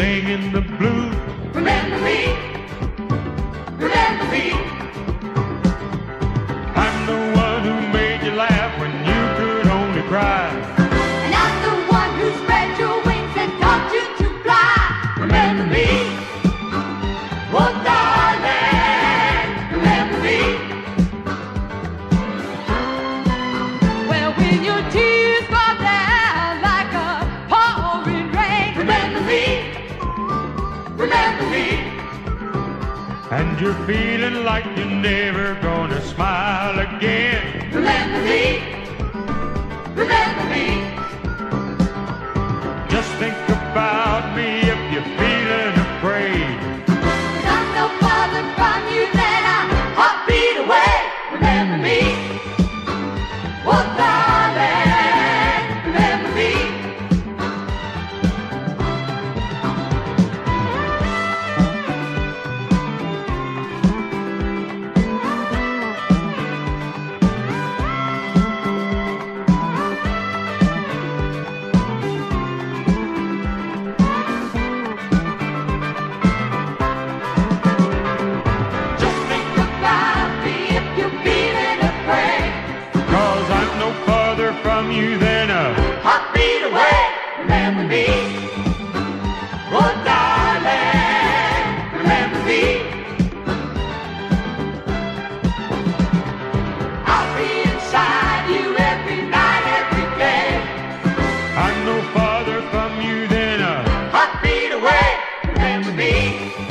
singing the blues. Remember me, remember me. I'm the one who made you laugh when you could only cry. and you're feeling like you're never gonna smile again. Let No farther from you than a heartbeat away. Remember me.